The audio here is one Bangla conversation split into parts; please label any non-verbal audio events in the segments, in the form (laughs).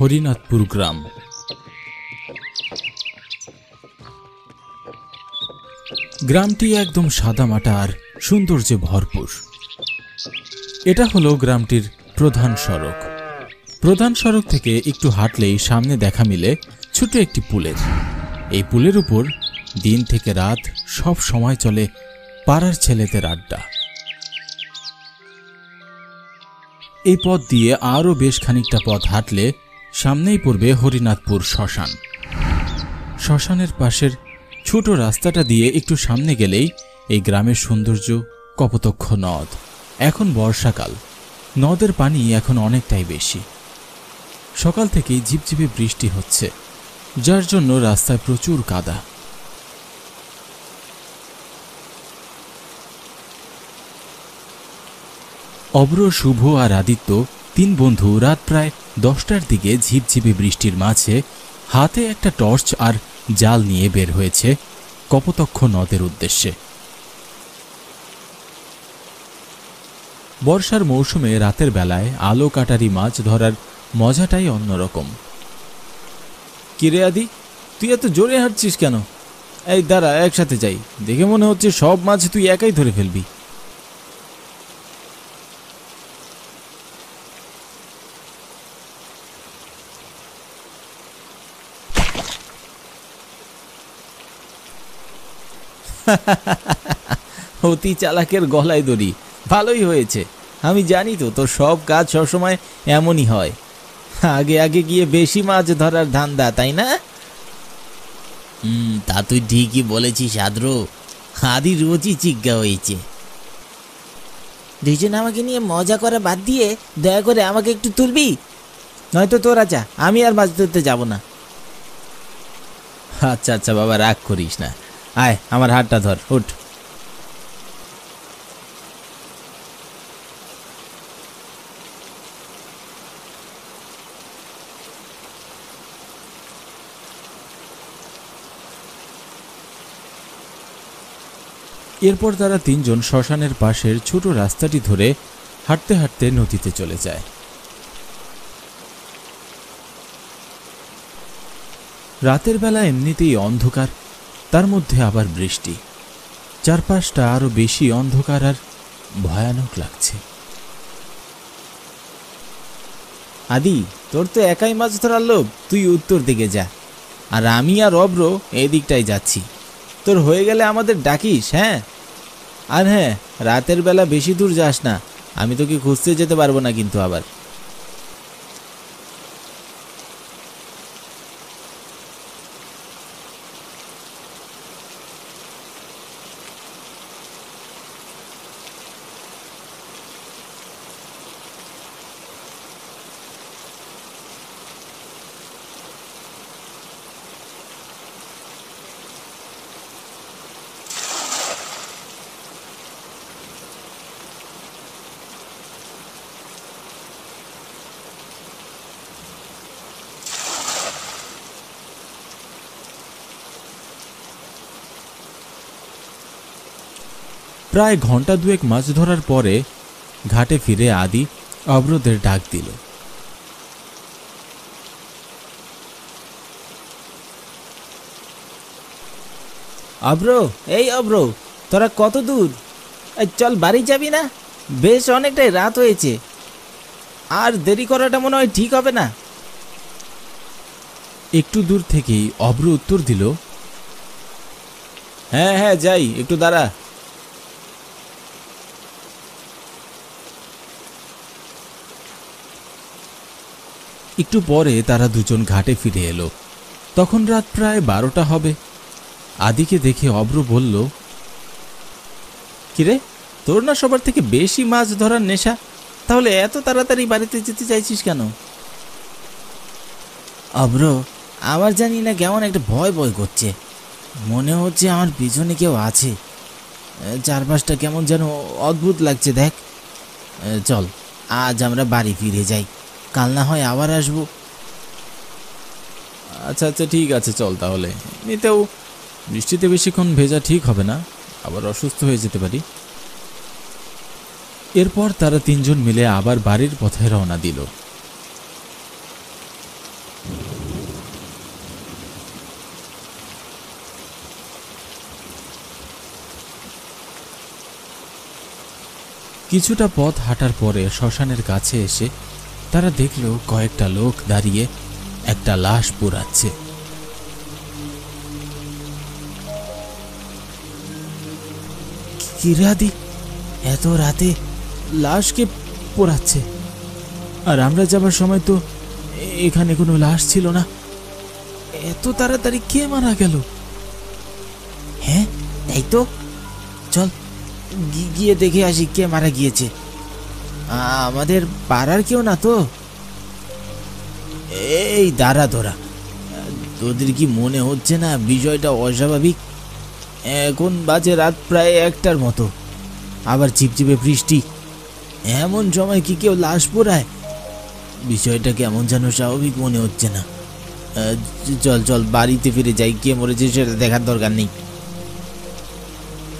হরিনাথপুর গ্রাম। গ্রামটি একদম সাদামাটা আর সৌন্দর্যে ভরপুর। এটা হলো গ্রামটির প্রধান সড়ক। প্রধান সড়ক থেকে একটু হাঁটলেই সামনে দেখা মিলে ছোট একটি পুলের। এই পুলের উপর দিন থেকে রাত সব সময় চলে পাড়ার ছেলেদের আড্ডা। এই পথ দিয়ে আরও বেশ খানিকটা পথ হাঁটলে সামনেই পড়বে হরিনাথপুর শ্মশান। শ্মশানের পাশের ছোট রাস্তাটা দিয়ে একটু সামনে গেলেই এই গ্রামের সৌন্দর্য কপতক্ষ নদ। এখন বর্ষাকাল। নদের পানি এখন অনেকটাই বেশি। সকাল থেকেই ঝিপঝিপে বৃষ্টি হচ্ছে, যার জন্য রাস্তায় প্রচুর কাদা। অব্র, শুভ আর আদিত্য তিন বন্ধু রাত প্রায় দশটার দিকে ঝিপঝিপে বৃষ্টির মাঝে হাতে একটা টর্চ আর জাল নিয়ে বের হয়েছে কপতক্ষ নদের উদ্দেশ্যে। বর্ষার মৌসুমে রাতের বেলায় আলো কাটারি মাছ ধরার মজাটাই অন্যরকম। কিরে আদি, তুই এত জোরে হাঁটছিস কেন? এই দাঁড়া, একসাথে যাই। দেখে মনে হচ্ছে সব মাছ তুই একাই ধরে ফেলবি। (laughs) অতি চালাকের গলায় দড়ি। ভালোই হয়েছে। আমি জানি তো তোর সব কাজ সবসময় এমনই হয়। আগে আগে গিয়ে বেশি মাছ ধরার ধান্দা তাই না? হুম তা তুই ঠিকই বলেছিস আদ্র। আদি রোজই চিজ্ঞা হয়েছে। দুইজন আমাকে নিয়ে মজা করা বাদ দিয়ে দয়া করে আমাকে একটু তুলবি। নয়তো তোর যা আমি আর মাছ ধরতে যাব না। আচ্ছা আচ্ছা বাবা রাগ করিস না। আয়, আমার হাতটা ধর, উঠ। এরপর তারা তিনজন শ্মশানের পাশের ছোট রাস্তাটি ধরে হাঁটতে হাঁটতে নদীতে চলে যায়। রাতের বেলা এমনিতেই অন্ধকার তার মধ্যে আবার বৃষ্টি। চারপাশটা আরও বেশি অন্ধকার আর ভয়ানক লাগছে। আদি, তোর তো একাই মাছ ধরার লোভ। তুই উত্তর দিকে যা। আর আমি আর অব্র এই দিকটাই যাচ্ছি। তোর হয়ে গেলে আমাদের ডাকিস হ্যাঁ? আর হ্যাঁ রাতের বেলা বেশি দূর যাস না। আমি তোকে খুঁজতে যেতে পারব না কিন্তু আবার। প্রায় ঘণ্টা দুয়েক মাছ ধরার পরে ঘাটে ফিরে আদি অবরোধের ডাক দিল। অব্র এই অব্র তোরা কত দূর? চল বাড়ি যাবি না? বেশ অনেকটাই রাত হয়েছে। আর দেরি করাটা মনে হয় ঠিক হবে না। একটু দূর থেকেই অব্র উত্তর দিল হ্যাঁ হ্যাঁ যাই একটু দাঁড়া। একটু পরে তারা দুজন ঘাটে ফিরে এলো। তখন রাত প্রায় বারোটা হবে। আদিকে দেখে অব্র বলল, কিরে, তোর না সবার থেকে বেশি মাছ ধরার নেশা? তাহলে এত তাড়াতাড়ি বাড়িতে যেতে চাইছিস কেন? অব্র, আমার জানি না কেমন একটা ভয় ভয় করছে। মনে হচ্ছে আমার পিছনে কেউ আছে। চারপাশটা কেমন যেন অদ্ভুত লাগছে, দেখ। চল, আজ আমরা বাড়ি ফিরে যাই। কাল না হয় আবার আসব। আচ্ছা আচ্ছা ঠিক আছে, চল তাহলে। এমনিতেও বৃষ্টিতে বেশিক্ষণ ভেজা ঠিক হবে না, আবার অসুস্থ হয়ে যেতে পারি। এরপর তারা তিনজন মিলে আবার বাড়ির পথে রওনা দিল। কিছুটা পথ হাঁটার পরে শ্মশানের কাছে এসে তারা দেখল কয়েকটা লোক দাঁড়িয়ে একটা লাশ পোড়াচ্ছে। কিরাদি, এত রাতে লাশকে পোড়াচ্ছে। আর আমরা যাবার সময় তো এখানে কোনো লাশ ছিল না। এত তাড়াতাড়ি কে মারা গেল? হ্যাঁ তাই তো। চল গিয়ে দেখে আসি কে মারা গিয়েছে। আমাদের পাড়ার কেউ না তো? এই দাঁড়া তোরা তোদের কি মনে হচ্ছে না বিষয়টা অস্বাভাবিক? এখন বাজে রাত প্রায় একটার মতো। আবার চিপচিপে বৃষ্টি। এমন সময় কি কেউ লাশ পোড়ায়? বিষয়টা কেমন যেন স্বাভাবিক মনে হচ্ছে না। চল চল, বাড়িতে ফিরে যাই। কে মরেছে সেটা দেখার দরকার নেই।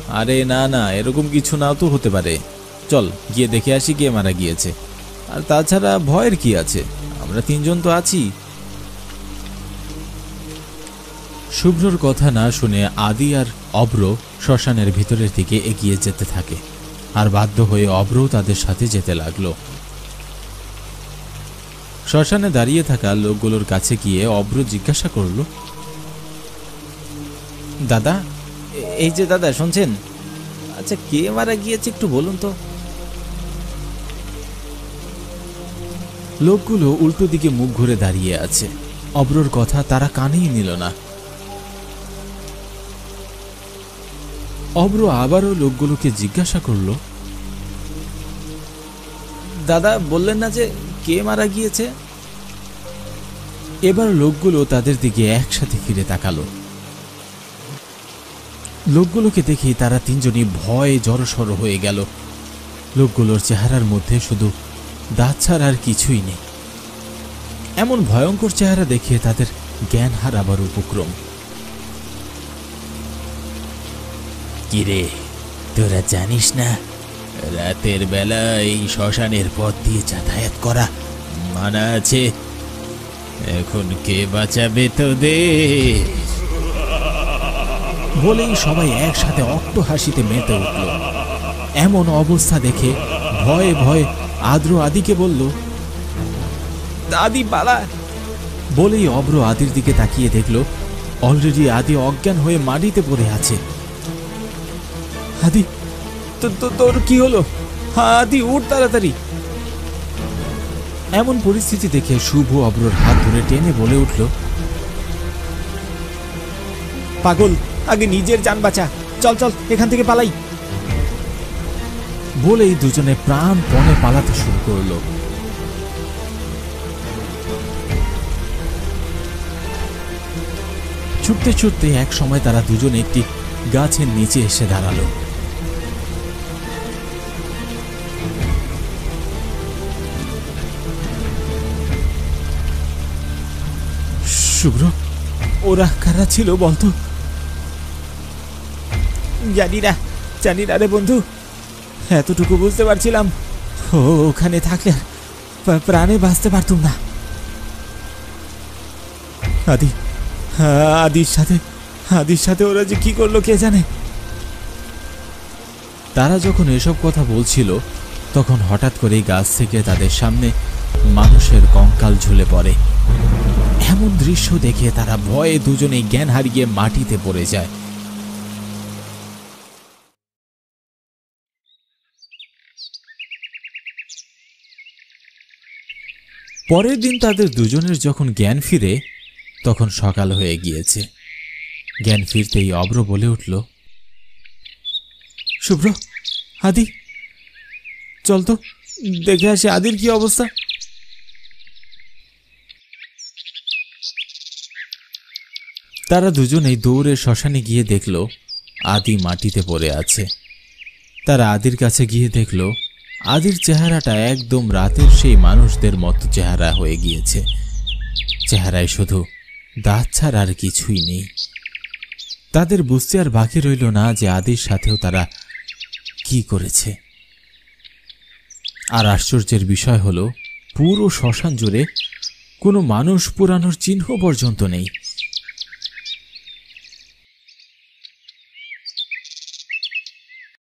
আরে না না, এরকম কিছু নাও তো হতে পারে। চল, গিয়ে দেখে আসি কে মারা গিয়েছে। আর তাছাড়া ভয়ের কি আছে? আমরা তিনজন তো আছি। শুভ্রর কথা না শুনে আদি আর অব্র শ্মশানের ভিতরের দিকে এগিয়ে যেতে থাকে, আর বাধ্য হয়ে অব্রও তাদের সাথে যেতে লাগল। শ্মশানে দাঁড়িয়ে থাকা লোকগুলোর কাছে গিয়ে অব্র জিজ্ঞাসা করল, দাদা এই যে দাদা, শুনছেন? আচ্ছা কে মারা গিয়েছে একটু বলুন তো? লোকগুলো উল্টো দিকে মুখ ঘুরে দাঁড়িয়ে আছে। অব্রর কথা তারা কানেই নিল না। অব্র আবারও লোকগুলোকে জিজ্ঞাসা করল, দাদা, বললেন না যে কে মারা গিয়েছে? এবার লোকগুলো তাদের দিকে একসাথে ফিরে তাকালো। লোকগুলোকে দেখে তারা তিনজনই ভয়ে জড়সড় হয়ে গেল। লোকগুলোর চেহারার মধ্যে শুধু দাঁত ছাড়া আর কিছুই নেই। এমন ভয়ঙ্কর চেহারা দেখে তাদের জ্ঞান হারাবার উপক্রম। কিরে, তোরা জানিস না, রাতের বেলা এই শ্মশানের পথ দিয়ে যাতায়াত করা মানা আছে। এখন কে বাঁচাবে তোদের? বলেই সবাই একসাথে অট্ট হাসিতে মেতে উঠল। এমন অবস্থা দেখে ভয়ে ভয়ে আদ্র আদিকে বলল দাদি পালা বলেই অব্র আদির দিকে তাকিয়ে দেখল অলরেডি আদি অজ্ঞান হয়ে মাটিতে পড়ে আছে। আদি তোর কি হলো? হ্যাঁ আদি উঠ তাড়াতাড়ি। এমন পরিস্থিতি দেখে শুভ অব্রর হাত ধরে টেনে বলে উঠল পাগল আগে নিজের যান বাঁচা। চল চল এখান থেকে পালাই। বলেই দুজনে প্রাণপণে পালাতে শুরু করল। ছুটতে ছুটতে এক সময় তারা দুজনে একটি গাছের নিচে এসে দাঁড়াল। শুভ্র, ওরা কারা ছিল বলতো? জানি না জানি না রে বন্ধু। এতটুকু বুঝতে পারছিলাম। ও, ওখানে থাকলে প্রাণে বাঁচতে পারতুম না। আদি, আদির সাথে আদির সাথে ওরা যে কি করল কে জানে? তারা যখন এসব কথা বলছিল, তখন হঠাৎ করেই গাছ থেকে তাদের সামনে মানুষের কঙ্কাল ঝুলে পড়ে। এমন দৃশ্য দেখে তারা ভয়ে দুজনেই জ্ঞান হারিয়ে মাটিতে পড়ে যায়। পরের দিন তাদের দুজনের যখন জ্ঞান ফিরে, তখন সকাল হয়ে গিয়েছে। জ্ঞান ফিরতেই অব্র বলে উঠল, শুভ্র, আদি, চল তো, দেখে আসি আদির কি অবস্থা? তারা দুজনেই দৌড়ে শ্মশানে গিয়ে দেখল, আদি মাটিতে পড়ে আছে। তারা আদির কাছে গিয়ে দেখল আদির চেহারাটা একদম রাতের সেই মানুষদের মতো চেহারা হয়ে গিয়েছে। চেহারায় শুধু দাঁত ছাড়া আর কিছুই নেই। তাদের বুঝতে আর বাকি রইল না যে আদির সাথেও তারা কি করেছে। আর আশ্চর্যের বিষয় হলো, পুরো শ্মশান জুড়ে কোনো মানুষ পুরানোর চিহ্ন পর্যন্ত নেই।